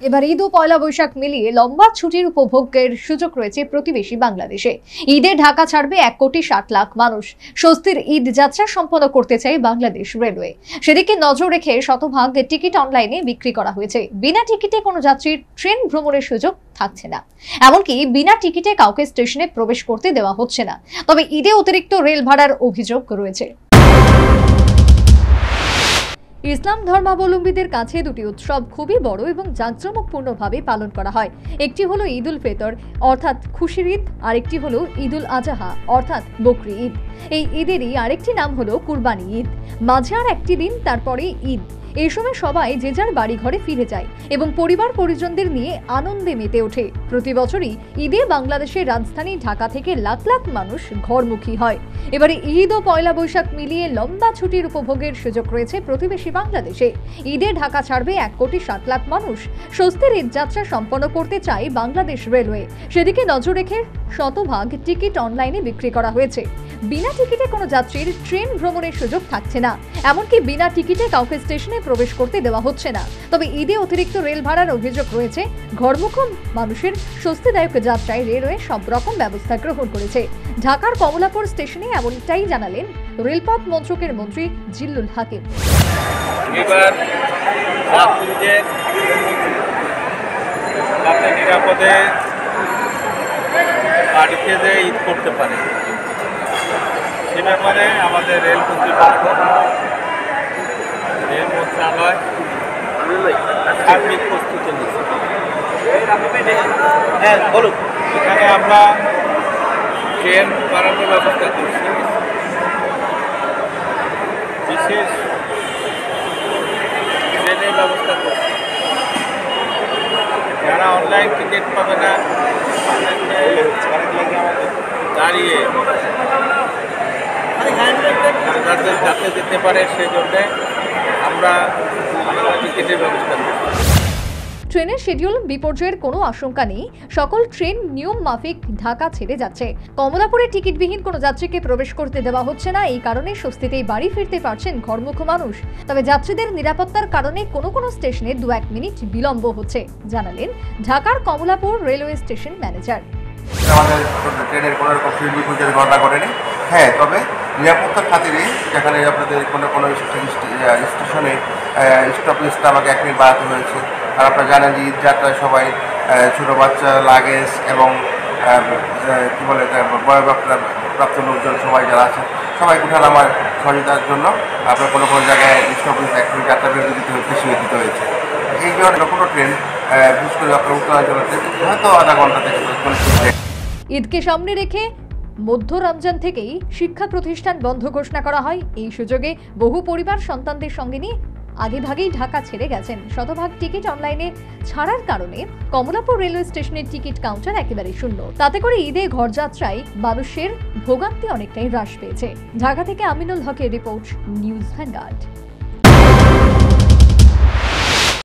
এবার ঈদ ও পয়লা বৈশাখ মিলিয়ে লম্বা ছুটির উপভোগের সুযোগ রয়েছে প্রতিবেশী বাংলাদেশে। ঈদে ঢাকা ছাড়বে এক কোটি ষাট লাখ মানুষ। স্বস্তির ঈদ যাত্রা সম্পন্ন করতে চায় বাংলাদেশ রেলওয়ে। সেদিকে নজর রেখে শতভাগ টিকিট অনলাইনে বিক্রি করা হয়েছে। বিনা টিকিটে কোনো যাত্রীর ট্রেন ভ্রমণের সুযোগ থাকছে না। এমনকি বিনা টিকিটে কাউকে স্টেশনে প্রবেশ করতে দেওয়া হচ্ছে না। তবে ঈদে অতিরিক্ত রেল ভাড়ার অভিযোগ রয়েছে। ইসলাম ধর্মাবলম্বীদের কাছে দুটি উৎসব খুবই বড় এবং জাঁকজমকপূর্ণভাবে পালন করা হয়। একটি হলো ঈদ উল ফেতর, অর্থাৎ খুশির ঈদ, আরেকটি হলো ঈদ উল আজাহা, অর্থাৎ বকরি ঈদ। এই ঈদেরই আরেকটি নাম হলো কুরবানি ঈদ। মাঝে আর একটি দিন, তারপরে ঈদ। এই সময় সবাই যে যার বাড়ি ঘরে ফিরে যায় এবং পরিবার পরিজনদের নিয়ে আনন্দে মেতে ওঠে। প্রতি বছরই ঈদে বাংলাদেশের রাজধানী ঢাকা থেকে লাখ লাখ মানুষ ঘরমুখী হয়। এবারে ঈদ ও পয়লা বৈশাখ মিলিয়ে লম্বা ছুটির উপভোগের সুযোগ রয়েছে প্রতিবেশী বাংলাদেশে। ঈদে ঢাকা ছাড়বে এক কোটি সাত লাখ মানুষ। স্বস্তির ঈদ যাত্রা সম্পন্ন করতে চায় বাংলাদেশ রেলওয়ে। সেদিকে নজর রেখে শতভাগ টিকিট অনলাইনে বিক্রি করা হয়েছে। বিনা টিকিটে কোনো যাত্রীর ট্রেন ভ্রমণের সুযোগ থাকছে না। এমনকি বিনা টিকিটে কাউকে স্টেশনে প্রবেশ করতে দেওয়া হচ্ছে না। তবে ঈদে অতিরিক্ত রেল ভাড়ার অভিযোগ রয়েছে। ঘরমুখ মানুষের স্বস্তিদায়ক যাত্রায় রেলওয়ে সব রকম ব্যবস্থা গ্রহণ করেছে। ঢাকার কমলাপুর স্টেশনে এমনটাই জানালেন রেলপথ মন্ত্রকের মন্ত্রী জিল্লুল হাকিম। নিরাপদে বাড়িতে যে ঈদ করতে পারে। ব্যাপারে আমাদের রেল কর্তৃপক্ষ রেল মন্ত্রণালয় সার্বিক প্রস্তুতি নিচ্ছে। হ্যাঁ বলুন। এখানে আমরা ট্রেন বাড়ানোর ব্যবস্থা করছি। বিশেষ ট্রেনের ব্যবস্থা করছি। যারা অনলাইন টিকিট পাবে না পারে সেজন্যে আমরা আমরা টিকিটের ব্যবস্থা ট্রেনের শিডিউল বিপর্যয়ের কোনো আশঙ্কা নেই। সকল ট্রেন নিয়ম মাফিক ঢাকা ছেড়ে যাচ্ছে। কমলাপুরে টিকিটবিহীন কোনো যাত্রীকে প্রবেশ করতে দেওয়া হচ্ছে না। এই কারণে স্বস্তিতেই বাড়ি ফিরতে পারছেন ঘরমুখ মানুষ। তবে যাত্রীদের নিরাপত্তার কারণে কোনো কোনো স্টেশনে দু এক মিনিট বিলম্ব হচ্ছে জানালেন ঢাকার কমলাপুর রেলওয়ে স্টেশন ম্যানেজার। আমাদের ট্রেনের কোনো রকম ঘটেনি। হ্যাঁ তবে নিরাপত্তার খাতিরে যেখানে আপনাদের কোনো কোনো স্টেশন- স্টপেজটা আমাকে এক মিনিট বাড়াতে হয়েছে। আর আপনারা জানেন যে ঈদ যাত্রায় সবাই ছোটো বাচ্চা লাগেজ এবং কী বলে বয়প্রাপ্ত প্রাপ্ত লোকজন সবাই যারা আছে সবাই উঠান আমার সহযোগিতার জন্য। আপনার কোনো কোনো জায়গায় স্টপেজ এক মিনিট যাত্রা বিরতি দিতে হয়েছে বেশি দিতে হয়েছে। এই কারণে কোনো ট্রেন বিশেষ করে আপনার উত্তরাঞ্চলের, হয়তো আধা ঘণ্টা থেকে ঈদকে সামনে রেখে মধ্য রমজান থেকেই শিক্ষা প্রতিষ্ঠান বন্ধ ঘোষণা করা হয়। এই সুযোগে বহু পরিবার সন্তানদের সঙ্গে নিয়ে আগেভাগেই ঢাকা ছেড়ে গেছেন। শতভাগ টিকিট অনলাইনে ছাড়ার কারণে কমলাপুর রেলওয়ে স্টেশনের টিকিট কাউন্টার একেবারে শূন্য। তাতে করে ঈদে ঘরযাত্রায় মানুষের ভোগান্তি অনেকটাই হ্রাস পেয়েছে। ঢাকা থেকে আমিনুল হকের রিপোর্ট, নিউজ ভ্যানগার্ড।